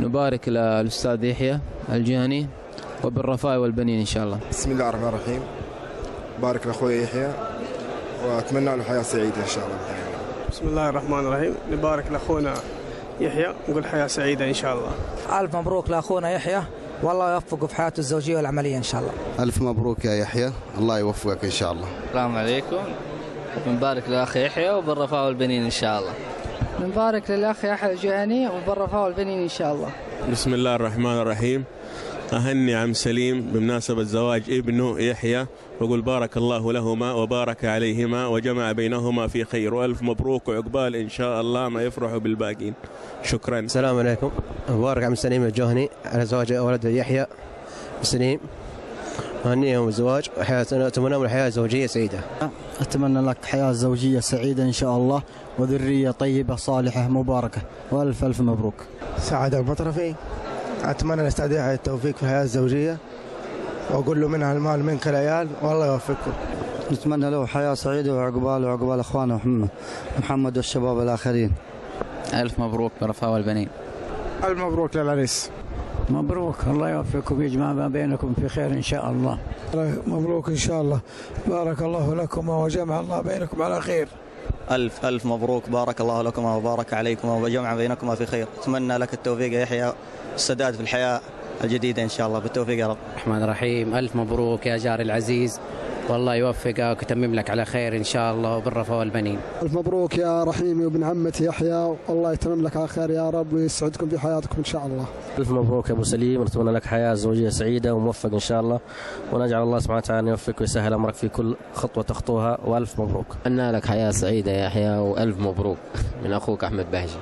نبارك للأستاذ يحيى الجهني وبالرفاه والبنين إن شاء الله. بسم الله الرحمن الرحيم. بارك لأخوي يحيى وأتمنى له حياة سعيدة إن شاء الله. بسم الله الرحمن الرحيم. نبارك لأخونا يحيى نقول حياة سعيدة إن شاء الله. ألف مبروك لأخونا يحيى. والله يوفقه في حياته الزوجية والعملية إن شاء الله. ألف مبروك يا يحيى. الله يوفقك إن شاء الله. السلام عليكم. نبارك للأخ يحيى وبالرفاه والبنين إن شاء الله. نبارك للأخ يحيى الجهني وبالرفاه والبنين إن شاء الله. بسم الله الرحمن الرحيم. أهني عم سليم بمناسبة زواج ابنه يحيى وأقول بارك الله لهما وبارك عليهما وجمع بينهما في خير وألف مبروك وعقبال إن شاء الله ما يفرحوا بالباقين. شكرا. السلام عليكم. مبارك عم سليم الجهني على زواج ولده يحيى. سليم. هنيهم الزواج وحياة أتمنى لهم الحياة زوجية سعيدة. أتمنى لك حياة زوجية سعيدة إن شاء الله وذرية طيبة صالحة مباركة. وألف ألف مبروك. سعد المطرفي. أتمنى يحيى التوفيق في الحياة الزوجية وأقول له منها المال منك العيال والله يوفقكم. نتمنى له حياة سعيدة وعقبال وعقبال أخوانه محمد محمد والشباب الآخرين. ألف مبروك بالرفاه والبنين. ألف مبروك للعريس مبروك. الله يوفقكم ويجمع ما بينكم في خير إن شاء الله. مبروك إن شاء الله. بارك الله لكما وجمع الله بينكم على خير. ألف ألف مبروك. بارك الله لكما وبارك عليكما وجمع بينكما في خير. أتمنى لك التوفيق يا يحيى السداد في الحياة الجديدة إن شاء الله. بالتوفيق يا رب. الرحمن الرحيم. ألف مبروك يا جاري العزيز. والله يوفقك ويتمم لك على خير إن شاء الله وبالرفاه والبنين. ألف مبروك يا رحيمي وابن عمتي يحيى. والله يتمم لك على خير يا رب ويسعدكم في حياتكم إن شاء الله. ألف مبروك يا أبو سليم. نتمنى لك حياة زوجية سعيدة وموفق إن شاء الله. ونجعل الله سبحانه وتعالى يوفقك ويسهل أمرك في كل خطوة تخطوها. وألف مبروك. أتمنى لك حياة سعيدة يا يحيى وألف مبروك من أخوك أحمد بهجي.